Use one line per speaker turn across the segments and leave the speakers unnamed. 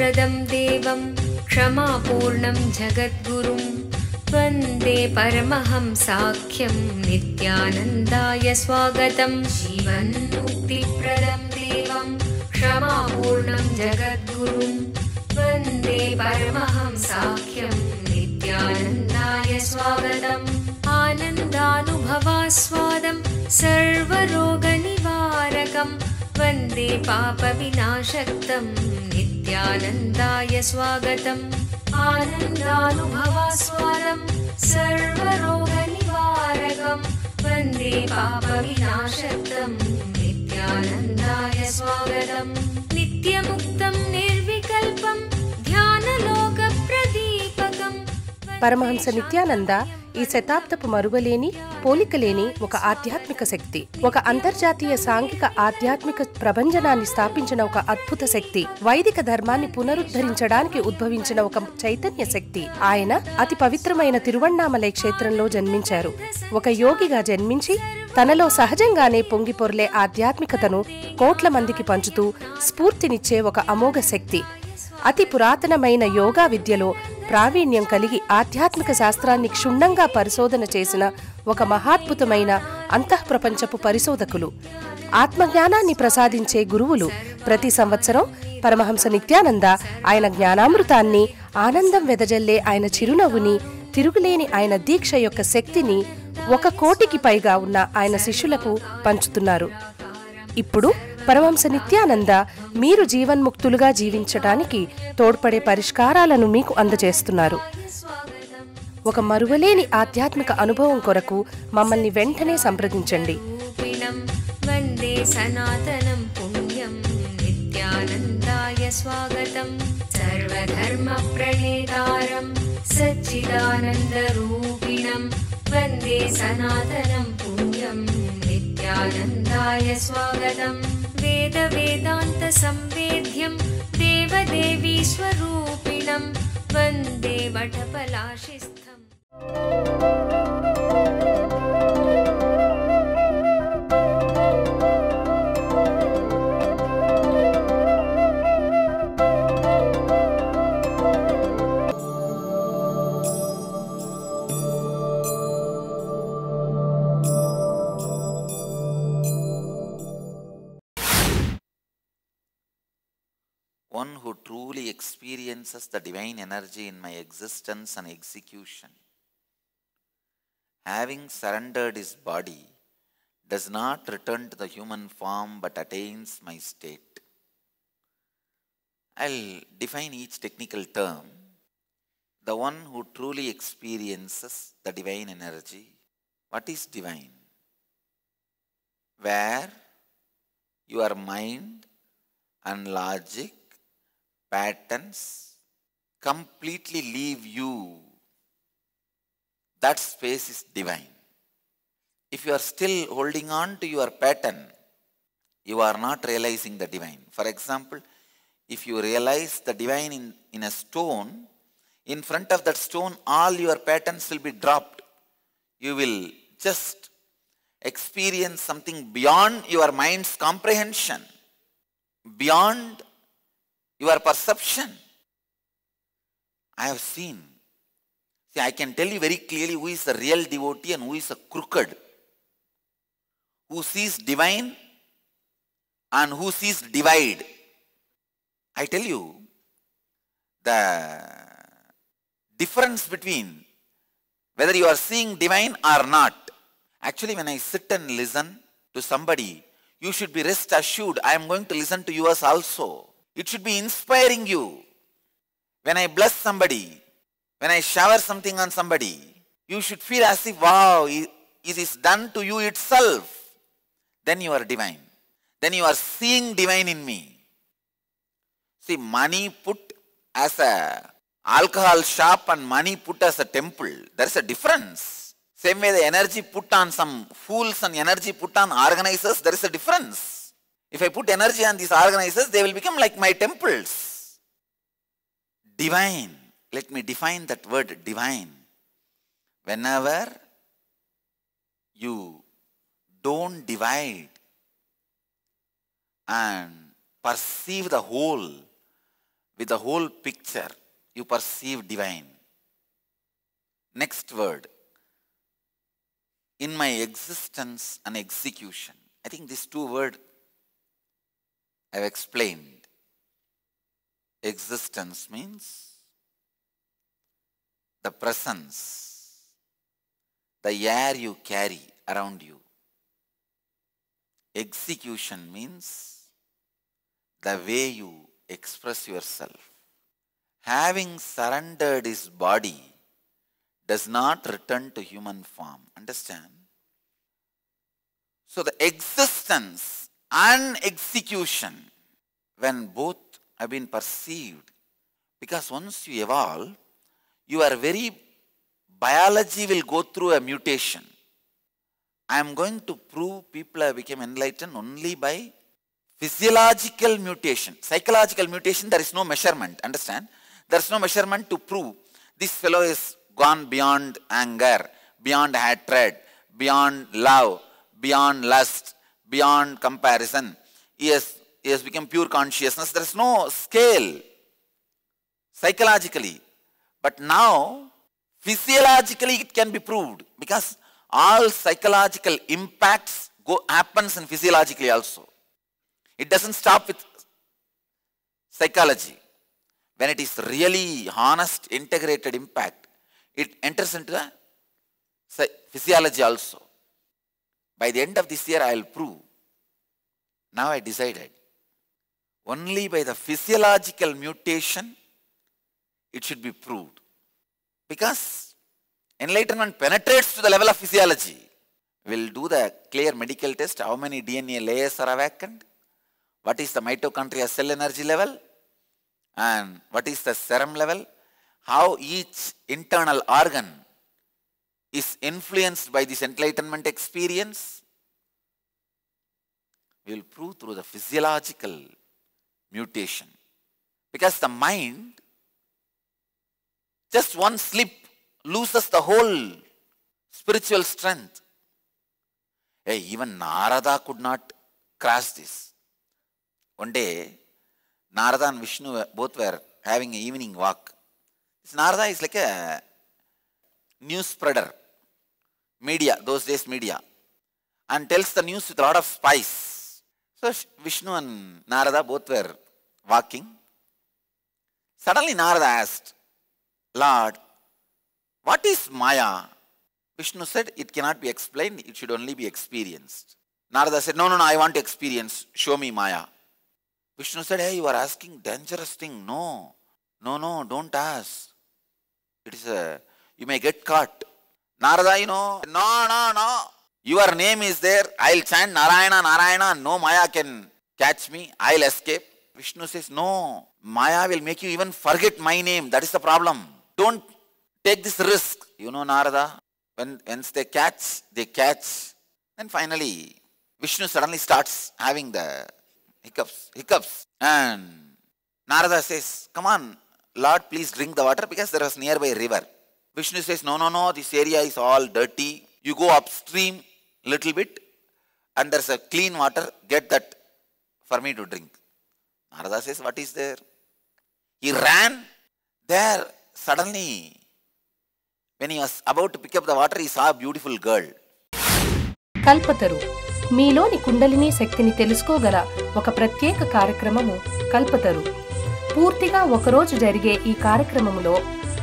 देवं क्षमापूर्णं जगद्गुरुं वन्दे परमहंसाख्यं नित्यानन्दाय स्वागतं जीवन्मुक्तिप्रदं देवं क्षमापूर्णं जगद्गुरुं वन्दे परमहंसाख्यं नित्यानन्दाय स्वागतम् आनन्दानुभवास्वादं सर्वरोगनिवारकं वन्दे पापविनाशक्तं ज्ञानन्दाय स्वागतम् आनन्दानुभवास्वारम् सर्वरोगनिवारकम् वन्दे पापविनाशक्तम् नित्यानन्दाय स्वागतम् नित्यमुक्तम् निर्विकल्पम् ध्यानलोकप्रदीपकम्
परमहंस नित्यानन्दा ఈ శతాబ్దపు మరువలేని పోలికలేని ఒక ఆధ్యాత్మిక శక్తి. ఒక అంతర్జాతీయ సాంఘిక ఆధ్యాత్మిక ప్రభంజనాన్ని స్థాపించిన ఒక అద్భుత శక్తి. వైదిక ధర్మాన్ని పునరుద్ధరించడానికి ఉద్భవించిన ఒక చైతన్య శక్తి. ఆయన అతి పవిత్రమైన తిరువణ్ణామలై క్షేత్రంలో జన్మించారు. ఒక యోగిగా జన్మించి తనలో సహజంగానే పొంగి పొర్లే ఆధ్యాత్మికతను కోట్ల మందికి పంచుతూ స్ఫూర్తినిచ్చే ఒక అమోఘ శక్తి. అతి పురాతనమైన యోగా విద్యలో ప్రావీణ్యం కలిగి ఆధ్యాత్మిక శాస్త్రాన్ని క్షుణ్ణంగా పరిశోధన చేసిన ఒక మహాద్భుతమైన అంతఃప్రపంచపు పరిశోధకులు. ఆత్మజ్ఞానాన్ని ప్రసాదించే గురువులు ప్రతి సంవత్సరం పరమహంస నిత్యానంద ఆయన జ్ఞానామృతాన్ని ఆనందం వెదజల్లే ఆయన చిరునవ్వుని తిరుగులేని ఆయన దీక్ష యొక్క శక్తిని ఒక కోటికి పైగా ఉన్న ఆయన శిష్యులకు పంచుతున్నారు. ఇప్పుడు పరమంశ నిత్యానంద మీరు జీవన్ముక్తులుగా జీవించటానికి తోడ్పడే పరిష్కారాలను మీకు అందజేస్తున్నారు. ఒక మరువలేని ఆధ్యాత్మిక అనుభవం కొరకు మమ్మల్ని వెంటనే సంప్రదించండి.
పుణ్యం స్వాగతం. సర్వధర్మ వందే సనాతనం పుణ్యం నిత్యానందాయ స్వాగతం. वेदवेदान्तसंवेद्यं देवदेवीस्वरूपिणं वन्दे वटपलाशिस्थम्
the divine energy in my existence and execution, having surrendered his body, does not return to the human form but attains my state. I'll define each technical term. The one who truly experiences the divine energy. What is divine? Where your mind and logic, patterns completely leave you. That space is divine. If you are still holding on to your pattern, you are not realizing the divine. For example, if you realize the divine in, in a stone, in front of that stone, all your patterns will be dropped. You will just experience something beyond your mind's comprehension, beyond your perception. I have seen. See, I can tell you very clearly who is a real devotee and who is a crooked. Who sees divine and who sees divide. I tell you, the difference between whether you are seeing divine or not. Actually, when I sit and listen to somebody, you should be rest assured I am going to listen to yours also. It should be inspiring you. When I bless somebody, when I shower something on somebody, you should feel as if, wow, it is done to you itself. Then you are divine. Then you are seeing divine in me. See, money put as a alcohol shop and money put as a temple, there is a difference. Same way the energy put on some fools and energy put on organizers, there is a difference. If I put energy on these organizers, they will become like my temples. Divine. Let me define that word divine. Whenever you don't divide and perceive the whole, with the whole picture, you perceive divine. Next word. In my existence and execution. I think these two words I have explained. Existence means the presence, the air you carry around you. Execution means the way you express yourself. Having surrendered his body does not return to human form. Understand? So the existence and execution, when both have been perceived, because once you evolve, your very biology will go through a mutation. I am going to prove people have become enlightened only by physiological mutation. Psychological mutation, there is no measurement. Understand? There is no measurement to prove this fellow is gone beyond anger, beyond hatred, beyond love, beyond lust, beyond comparison. He has, he has become pure consciousness. There is no scale psychologically. But now, physiologically it can be proved because all psychological impacts go happens in physiologically also. It doesn't stop with psychology. When it is really honest, integrated impact, it enters into the physiology also. By the end of this year, I will prove. Now I decided. Only by the physiological mutation, it should be proved. Because enlightenment penetrates to the level of physiology. We'll do the clear medical test. How many DNA layers are awakened? What is the mitochondria cell energy level? And what is the serum level? How each internal organ is influenced by this enlightenment experience? We will prove through the physiological mutation. Because the mind, just one slip, loses the whole spiritual strength. Hey, even Narada could not cross this. One day, Narada and Vishnu both were having an evening walk. This Narada is like a news spreader, media, those days media, and tells the news with a lot of spice. So Vishnu and Narada both were walking. Suddenly Narada asked, Lord, what is Maya? Vishnu said, It cannot be explained, it should only be experienced. Narada said, No, no, no, I want to experience. Show me Maya. Vishnu said, Hey, you are asking dangerous thing. No, no, no, don't ask. It is a, you may get caught. Narada, you know, no, no, no. Your name is there. I'll chant Narayana, Narayana. No Maya can catch me. I'll escape. Vishnu says, No, Maya will make you even forget my name. That is the problem. Don't take this risk. You know, Narada, when once they catch, they catch. Then finally, Vishnu suddenly starts having the hiccups, hiccups. And Narada says, Come on, Lord, please drink the water because there was nearby river. Vishnu says, No, no, no, this area is all dirty. You go upstream little bit and there's a clean water. Get that for me to drink. Narada says, What is there? He ran there. Suddenly, when he was about to pick up the water, he saw a beautiful girl.
Kalpataru మీలోని కుండలిని శక్తిని తెలుసుకోగల ఒక ప్రత్యేక కార్యక్రమము కల్పతరు పూర్తిగా ఒకరోజు జరిగే ఈ కార్యక్రమములో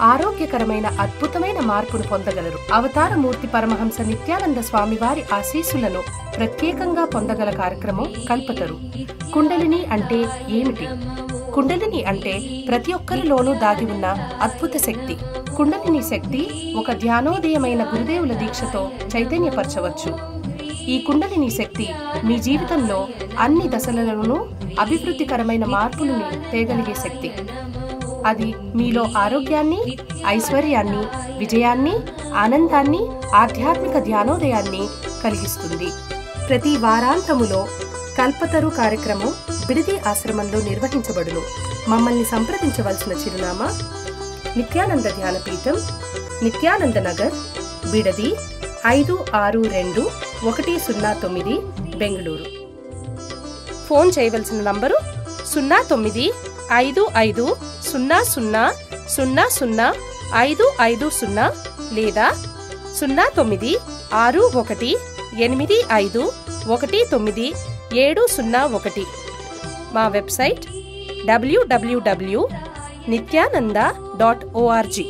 ఆరోగ్యకరమైన అద్భుతమైన మార్పును పొందగలరు. అవతారమూర్తి పరమహంస నిత్యానంద స్వామివారి ఆశీస్సులను ప్రత్యేకంగా పొందగల కార్యక్రమం కల్పతరు. కుండలిని అంటే ఏమిటి? కుండలిని అంటే ప్రతి ఒక్కరిలోనూ దాగి ఉన్న అద్భుత శక్తి. కుండలిని శక్తి ఒక ధ్యానోదయమైన గురుదేవుల దీక్షతో చైతన్యపరచవచ్చు. ఈ కుండలిని శక్తి మీ జీవితంలో అన్ని దశలలోనూ అభివృద్ధికరమైన మార్పులను తేగలిగే శక్తి. అది మీలో ఆరోగ్యాన్ని ఐశ్వర్యాన్ని విజయాన్ని ఆనందాన్ని ఆధ్యాత్మిక ధ్యానోదయాన్ని కలిగిస్తుంది. ప్రతి వారాంతములో కల్పతరు కార్యక్రమం బిడిది ఆశ్రమంలో నిర్వహించబడును. మమ్మల్ని సంప్రదించవలసిన చిరునామా నిత్యానంద ధ్యానపీఠం నిత్యానంద నగర్ బిడది ఐదు ఆరు రెండు ఒకటి సున్నా తొమ్మిది బెంగళూరు. ఫోన్ చేయవలసిన నంబరు సున్నా తొమ్మిది ఐదు ఐదు సున్నా సున్నా సున్నా సున్నా ఐదు ఐదు సున్నా లేదా సున్నా తొమ్మిది ఆరు ఒకటి ఎనిమిది ఐదు ఒకటి తొమ్మిది ఏడు సున్నా ఒకటి. మా
website W W W Nithyananda dot
O R G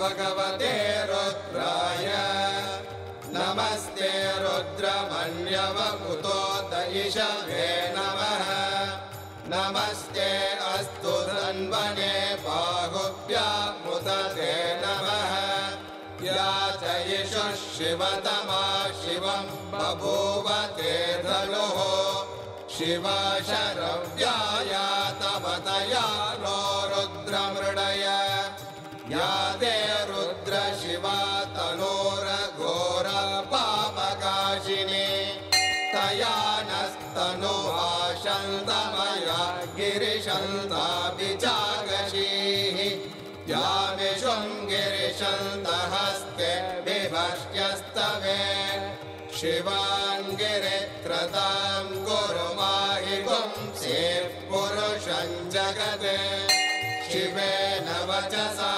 भगवते रुद्राय। नमस्ते रुद्रमन्यवकुतो दयिषवे नमः। नमस्ते अस्तु धन्वने बाहुभ्यामुदते नमः। या च यशः शिवतमा शिवं बभूव ते धनुः। शिवा शरव्याया विभष्ट्यस्तवे शिवाङ्गिरित्रतां गुरुमाहि पुंसेः पुरुषं जगत् शिवेन वचसा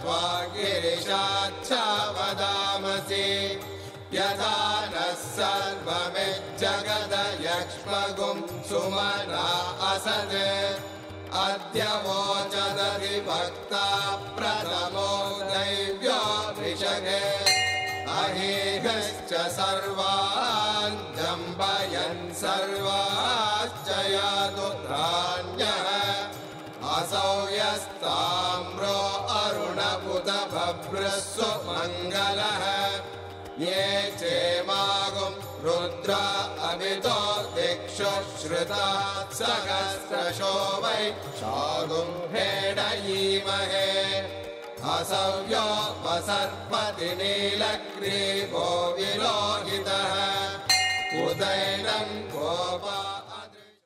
त्वा गिरिशाच्छा वदामसि। यथा नः सर्वमिज्जगदयक्ष्मगुं सुमना असद्। अद्य वोचदधिभक्ता प्रथमो सर्वान् जम्बयन् सर्वाश्च यादुत्राण्यः असौ यस्ताम्रो अरुणपुत भभ्रस्व मङ्गलः। ये चेमागुं रुद्र अमितो दिक्षु श्रुता सहस्रशो वै शागुं भेडयीमहे असव्यो वसर्पति नीलग्रीवो विलोहितः उदैनं Gopa अदृश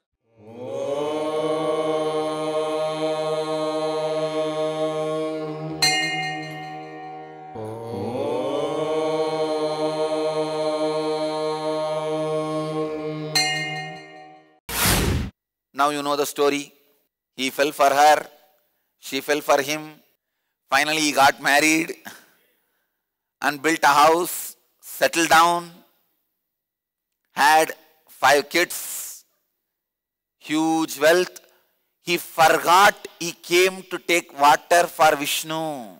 Now you know the story. He fell for her, she fell for him. Finally, he got married and built a house, settled down, had five kids, huge wealth. He forgot he came to take water for Vishnu.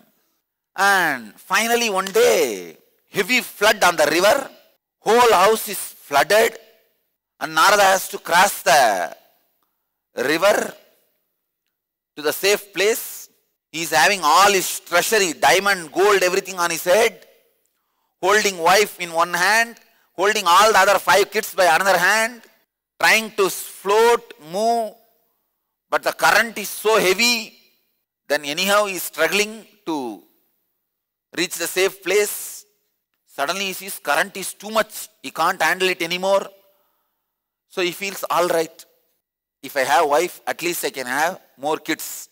And finally, one day, heavy flood on the river, whole house is flooded, and Narada has to cross the river to the safe place. He is having all his treasury, diamond, gold, everything on his head, holding wife in one hand, holding all the other five kids by another hand, trying to float, move, but the current is so heavy, then anyhow he is struggling to reach the safe place. Suddenly he sees current is too much, he can't handle it anymore. So he feels all right. If I have wife, at least I can have more kids.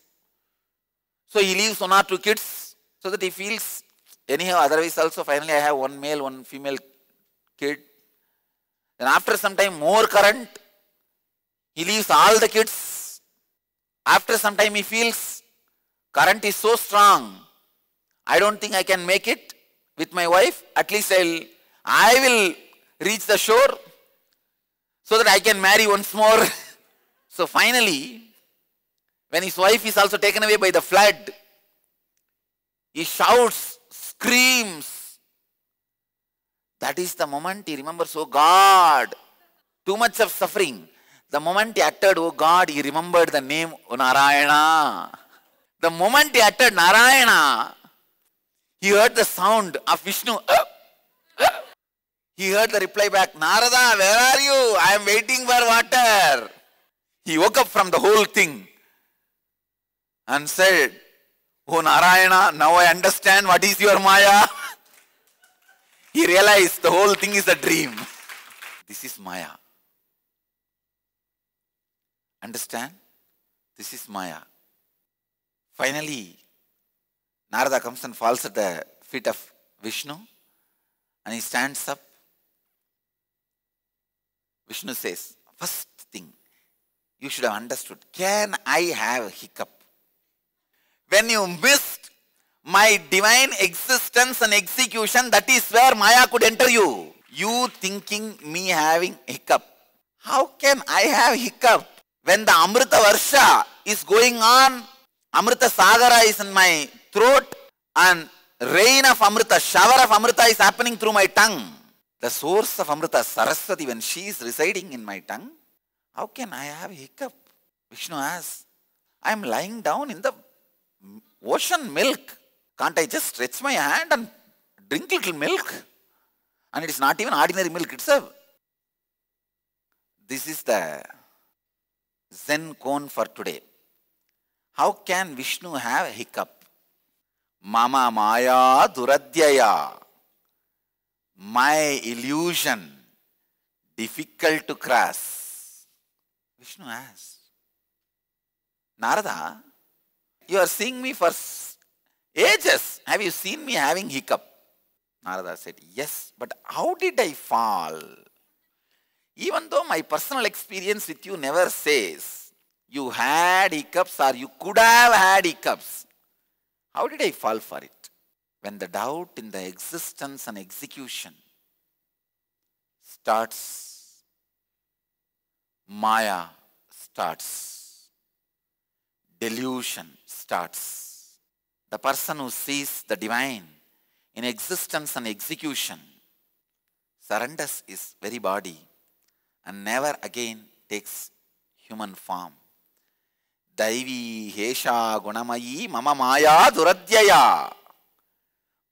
So he leaves one or two kids so that he feels anyhow, otherwise also finally I have one male, one female kid. Then after some time more current, he leaves all the kids. After some time he feels current is so strong, I don't think I can make it with my wife. At least I'll, I will reach the shore so that I can marry once more. so finally, when his wife is also taken away by the flood, he shouts, screams. That is the moment he remembers, oh God, too much of suffering. The moment he uttered, oh God, he remembered the name O Narayana. The moment he uttered Narayana, he heard the sound of Vishnu. He heard the reply back, Narada, where are you? I am waiting for water. He woke up from the whole thing and said, Oh Narayana, now I understand what is your Maya. he realized the whole thing is a dream. This is Maya. Understand? This is Maya. Finally, Narada comes and falls at the feet of Vishnu and he stands up. Vishnu says, First thing, you should have understood. Can I have a hiccup? When you missed my divine existence and execution, that is where Maya could enter you. You thinking me having hiccup. How can I have hiccup? When the Amrita Varsha is going on, Amrita Sagara is in my throat and rain of Amrita, shower of Amrita is happening through my tongue. The source of Amrita, Saraswati, when she is residing in my tongue, how can I have hiccup? Vishnu asks, I am lying down in the ocean milk. Can't I just stretch my hand and drink little milk? And it is not even ordinary milk itself. This is the Zen cone for today. How can Vishnu have a hiccup? Mama Maya Duradyaya. My illusion, difficult to cross. Vishnu asks, Narada, you are seeing me for ages. Have you seen me having hiccup? Narada said, Yes, but how did I fall? Even though my personal experience with you never says you had hiccups or you could have had hiccups, how did I fall for it? When the doubt in the existence and execution starts, Maya starts, delusion starts. The person who sees the divine in existence and execution surrenders his very body and never again takes human form. Daivi Hesha Gunamayi Mama Maya Duradyaya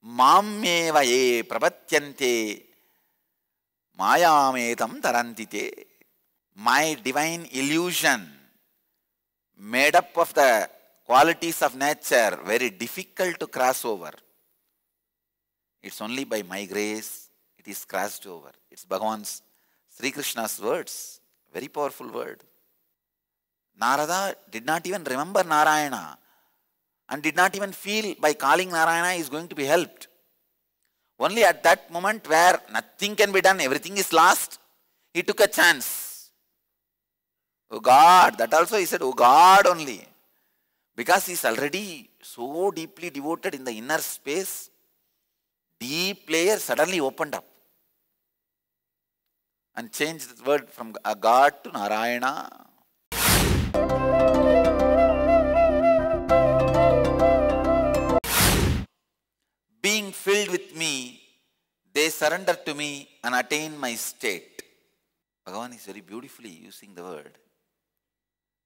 Mammeva ye prapatyante Mayametam tarantite My divine illusion made up of the qualities of nature very difficult to cross over. It's only by my grace it is crossed over. It's Bhagavan's Sri Krishna's words, very powerful word. Narada did not even remember Narayana and did not even feel by calling Narayana is going to be helped. Only at that moment where nothing can be done, everything is lost, he took a chance. Oh God, that also he said, Oh God only. Because he is already so deeply devoted in the inner space, deep layer suddenly opened up and changed the word from God to Narayana. Being filled with me, they surrender to me and attain my state. Bhagavan is very beautifully using the word.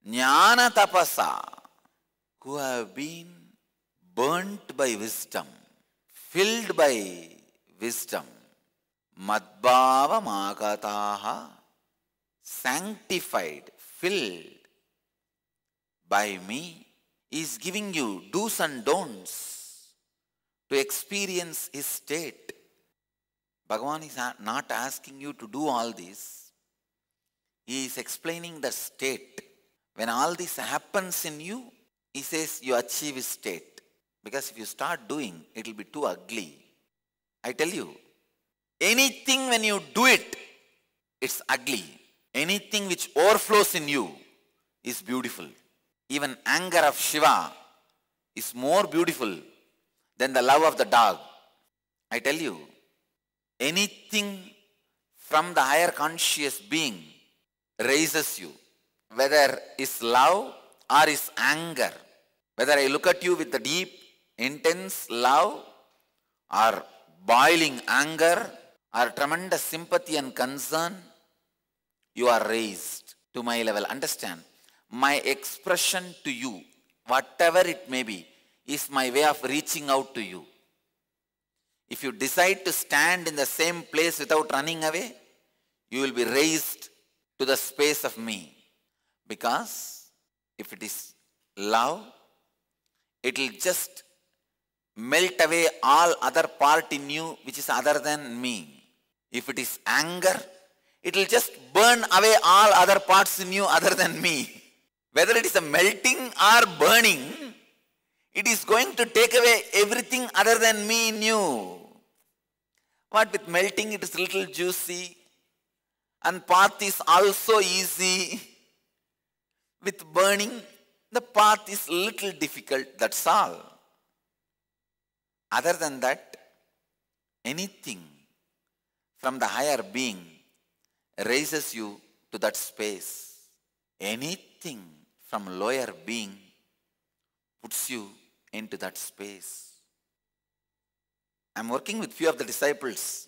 Jnana tapasa, who have been burnt by wisdom, filled by wisdom, madbhava magataha, sanctified, filled by me, is giving you do's and don'ts to experience his state. Bhagavan is not asking you to do all this. He is explaining the state. When all this happens in you, he says you achieve state. Because if you start doing, it will be too ugly. I tell you, anything when you do it, it's ugly. Anything which overflows in you is beautiful. Even anger of Shiva is more beautiful than the love of the dog. I tell you, anything from the higher conscious being raises you, whether is love or is anger. Whether I look at you with the deep, intense love or boiling anger or tremendous sympathy and concern, you are raised to my level. Understand, my expression to you whatever it may be, is my way of reaching out to you. If you decide to stand in the same place without running away, you will be raised to the space of me. Because if it is love, it will just melt away all other part in you which is other than me. If it is anger, it will just burn away all other parts in you other than me. Whether it is a melting or burning, it is going to take away everything other than me in you. What with melting, it is little juicy, and path is also easy. With burning, the path is little difficult, that's all. Other than that, anything from the higher being raises you to that space. Anything from lower being puts you into that space. I'm working with few of the disciples,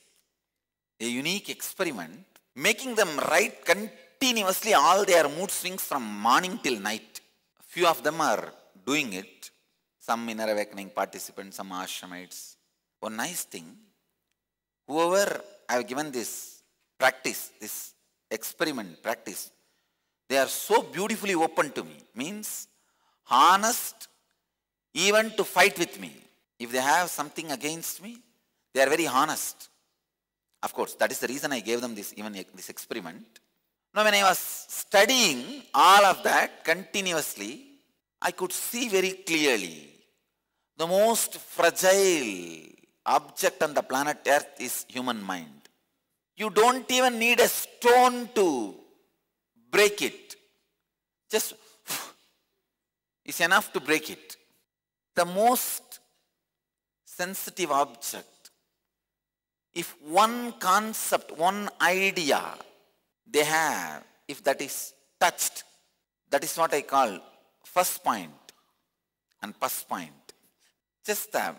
a unique experiment, making them write continuously all their mood swings from morning till night. Few of them are doing it, some inner awakening participants, some ashramites. One nice thing, whoever I've given this practice, this experiment practice, they are so beautifully open to me. Means honest even to fight with me. If they have something against me, they are very honest. Of course, that is the reason I gave them this even this experiment. Now, when I was studying all of that continuously, I could see very clearly the most fragile object on the planet Earth is human mind. You don't even need a stone to break it. Just is enough to break it. The most sensitive object. If one concept, one idea they have, if that is touched, that is what I call first point and pus point. Just the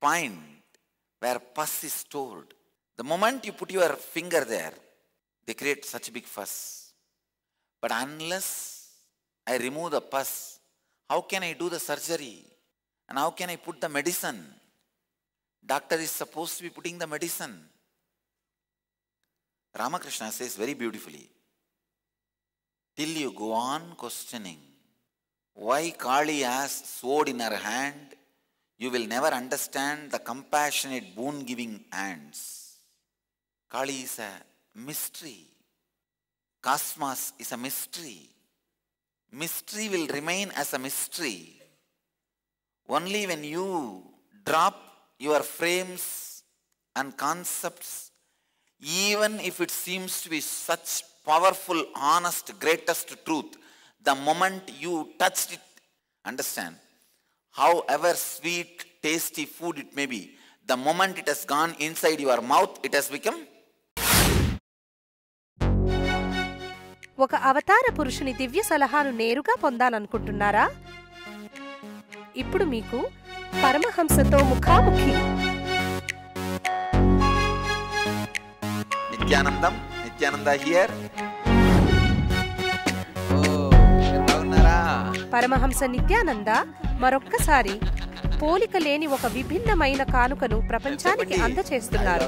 point where pus is stored. The moment you put your finger there, they create such a big fuss. But unless I remove the pus, how can I do the surgery? And how can I put the medicine? Doctor is supposed to be putting the medicine. Ramakrishna says very beautifully, till you go on questioning why Kali has sword in her hand, you will never understand the compassionate boon giving hands. Kali is a mystery. Cosmos is a mystery. Mystery will remain as a mystery. Only when you drop your frames and concepts, even if it seems to be such powerful honest greatest truth the moment you touch it understand however sweet tasty food it may be the moment it has gone inside your mouth it has become
ఒక అవతార పురుషుని దివ్య సలహాను నేరుగా పొందాలనుకుంటున్నారా? ఇప్పుడు మీకు పరమహంసతో ముఖాముఖి
నిత్యానందం నిత్యానంద హియర్.
పరమహంస నిత్యానంద మరొక్కసారి పోలిక లేని ఒక విభిన్నమైన కానుకను ప్రపంచానికి అందచేస్తున్నారు.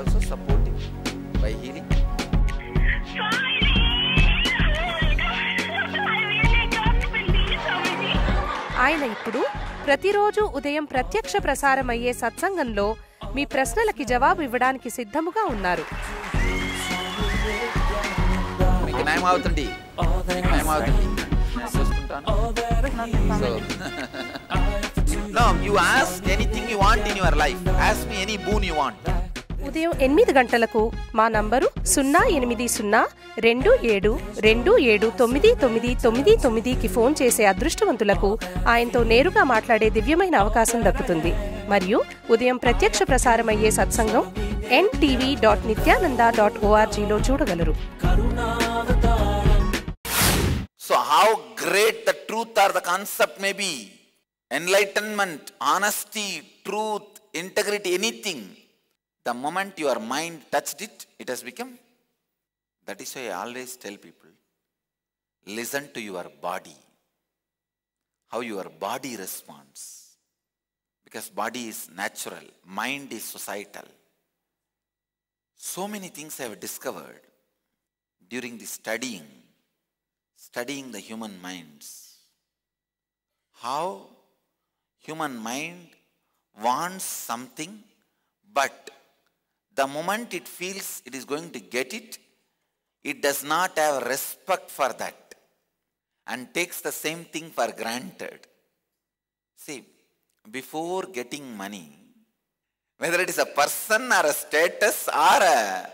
ఆయన ఇప్పుడు ప్రతిరోజు ఉదయం ప్రత్యక్ష ప్రసారమయ్యే సత్సంగంలో మీ ప్రశ్నలకి జవాబు ఇవ్వడానికి సిద్ధముగా ఉన్నారు.
న్యాయం అవుతుంది. న్యాయం అవుతుంది. చూసుకుంటాను. No you ask anything you want in your life ask me any boon you want
ఉదయం ఎనిమిది గంటలకు మా నంబరు సున్నా ఎనిమిది సున్నా రెండు ఏడు రెండు ఏడు తొమ్మిది తొమ్మిది తొమ్మిది తొమ్మిదికి ఫోన్ చేసే అదృష్టవంతులకు ఆయనతో నేరుగా మాట్లాడే దివ్యమైన అవకాశం దక్కుతుంది. మరియు ఉదయం ప్రత్యక్ష ప్రసారమయ్యే సత్సంగం ఎన్టీవీ డాట్ నిత్యానంద డాట్ ఓఆర్జీలో చూడగలరు.
So, how great the truth or the concept may be enlightenment, honesty, truth, integrity, anything. The moment your mind touched it, it has become. That is why I always tell people listen to your body. how your body responds. Because body is natural, mind is societal. So many things I have discovered during the studying, studying the human minds. How human mind wants something, but the moment it feels it is going to get it, it does not have respect for that and takes the same thing for granted. See, before getting money, whether it is a person or a status or a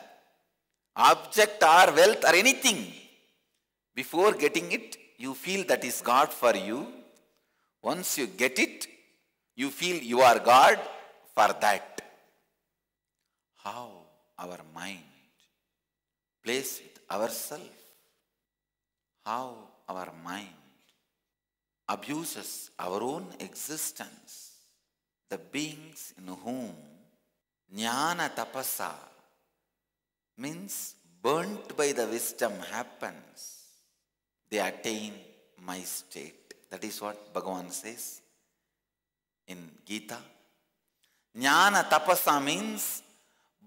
object or wealth or anything, before getting it, you feel that is God for you. Once you get it, you feel you are God for that. How our mind plays with ourselves, how our mind abuses our own existence, the beings in whom jnana tapasa means burnt by the wisdom happens, they attain my state. That is what Bhagavan says in Gita. Jnana tapasa means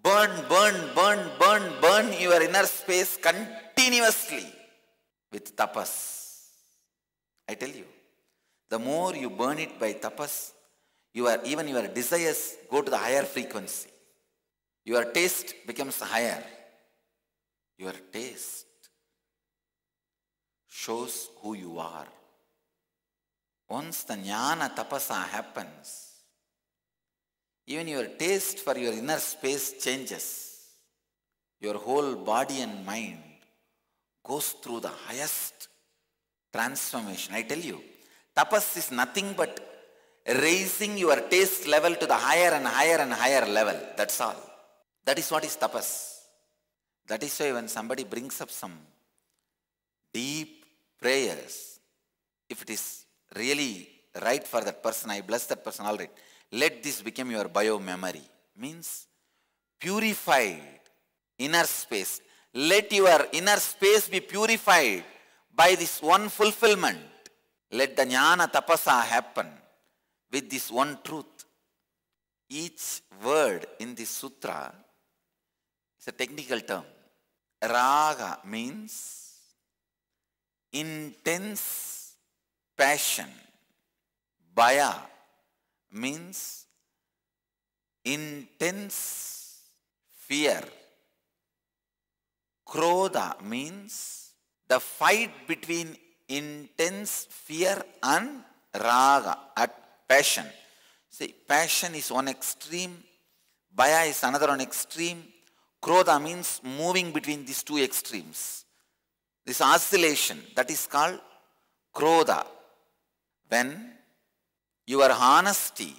burn, burn, burn, burn, burn your inner space continuously with tapas. I tell you, the more you burn it by tapas, your, even your desires go to the higher frequency. Your taste becomes higher. Your taste shows who you are. Once the jnana tapasa happens, even your taste for your inner space changes. Your whole body and mind goes through the highest transformation. I tell you, tapas is nothing but raising your taste level to the higher and higher and higher level. That's all. That is what is tapas. That is why when somebody brings up some deep prayers, if it is really right for that person, I bless that person, all right. Let this become your bio memory. Means purified inner space. Let your inner space be purified by this one fulfillment. Let the jnana tapasa happen with this one truth. Each word in this sutra is a technical term. Raga means intense passion. Bhaya means intense fear. Krodha means the fight between intense fear and raga, at passion. See, passion is one extreme, bhaya is another one extreme, krodha means moving between these two extremes. This oscillation, that is called krodha. When your honesty,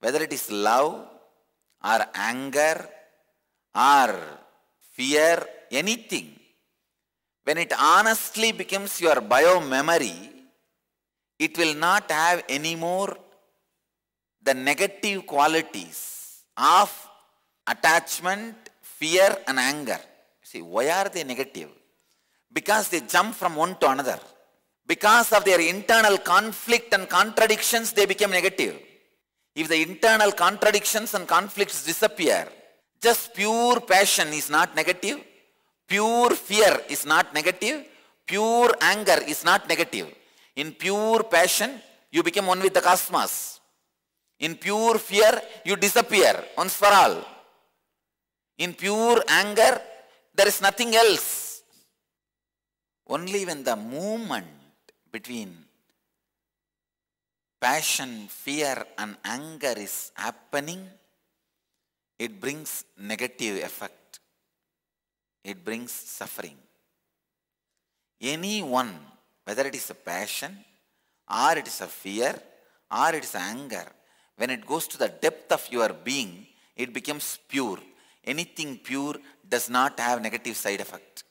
whether it is love or anger or fear, anything, when it honestly becomes your bio memory, it will not have any more the negative qualities of attachment, fear, and anger. See, why are they negative? Because they jump from one to another. Because of their internal conflict and contradictions, they become negative. If the internal contradictions and conflicts disappear, just pure passion is not negative, pure fear is not negative, pure anger is not negative. In pure passion, you become one with the cosmos. In pure fear, you disappear once for all. In pure anger, there is nothing else. Only when the movement between passion, fear, and anger is happening, it brings negative effect. It brings suffering. Anyone, whether it is a passion, or it is a fear, or it is anger, when it goes to the depth of your being, it becomes pure. Anything pure does not have negative side effect.